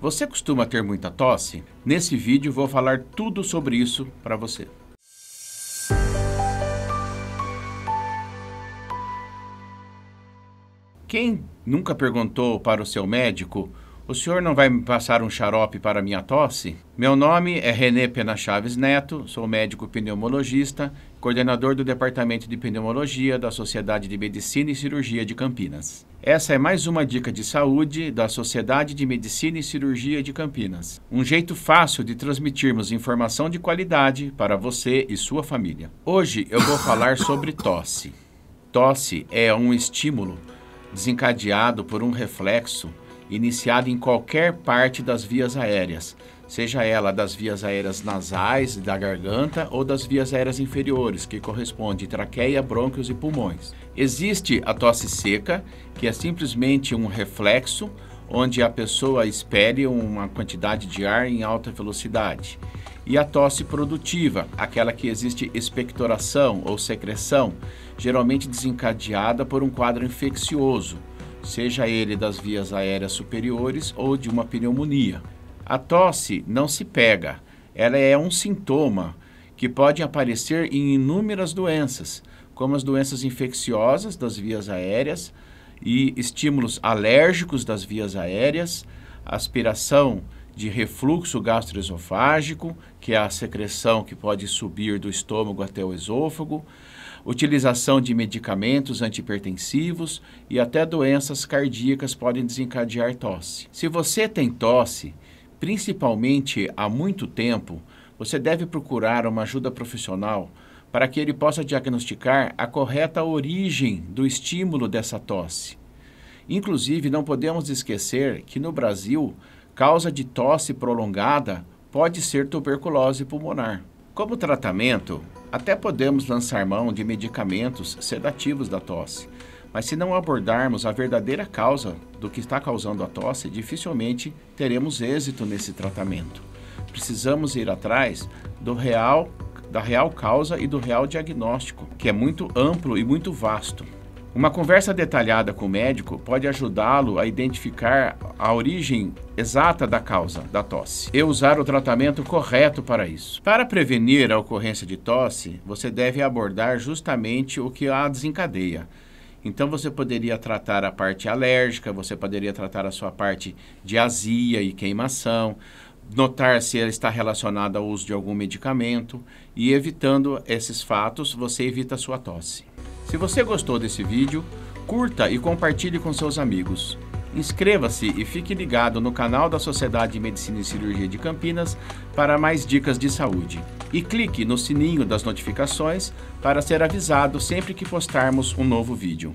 Você costuma ter muita tosse? Nesse vídeo vou falar tudo sobre isso para você. Quem nunca perguntou para o seu médico o senhor não vai me passar um xarope para minha tosse? Meu nome é René Pena Chaves Neto, sou médico pneumologista, coordenador do Departamento de Pneumologia da Sociedade de Medicina e Cirurgia de Campinas. Essa é mais uma dica de saúde da Sociedade de Medicina e Cirurgia de Campinas. Um jeito fácil de transmitirmos informação de qualidade para você e sua família. Hoje eu vou falar sobre tosse. Tosse é um estímulo desencadeado por um reflexo iniciado em qualquer parte das vias aéreas, seja ela das vias aéreas nasais, da garganta ou das vias aéreas inferiores, que corresponde traqueia, brônquios e pulmões. Existe a tosse seca, que é simplesmente um reflexo onde a pessoa expele uma quantidade de ar em alta velocidade. E a tosse produtiva, aquela que existe expectoração ou secreção, geralmente desencadeada por um quadro infeccioso, seja ele das vias aéreas superiores ou de uma pneumonia. A tosse não se pega, ela é um sintoma que pode aparecer em inúmeras doenças, como as doenças infecciosas das vias aéreas e estímulos alérgicos das vias aéreas, aspiração de refluxo gastroesofágico, que é a secreção que pode subir do estômago até o esôfago, utilização de medicamentos antipertensivos e até doenças cardíacas podem desencadear tosse. Se você tem tosse, principalmente há muito tempo, você deve procurar uma ajuda profissional para que ele possa diagnosticar a correta origem do estímulo dessa tosse. Inclusive, não podemos esquecer que no Brasil, causa de tosse prolongada pode ser tuberculose pulmonar. Como tratamento, até podemos lançar mão de medicamentos sedativos da tosse, mas se não abordarmos a verdadeira causa do que está causando a tosse, dificilmente teremos êxito nesse tratamento. Precisamos ir atrás do real, da real causa e do real diagnóstico, que é muito amplo e muito vasto. Uma conversa detalhada com o médico pode ajudá-lo a identificar a origem exata da causa da tosse e usar o tratamento correto para isso. Para prevenir a ocorrência de tosse, você deve abordar justamente o que a desencadeia. Então você poderia tratar a parte alérgica, você poderia tratar a sua parte de azia e queimação, notar se ela está relacionada ao uso de algum medicamento e evitando esses fatos, você evita a sua tosse. Se você gostou desse vídeo, curta e compartilhe com seus amigos. Inscreva-se e fique ligado no canal da Sociedade de Medicina e Cirurgia de Campinas para mais dicas de saúde. E clique no sininho das notificações para ser avisado sempre que postarmos um novo vídeo.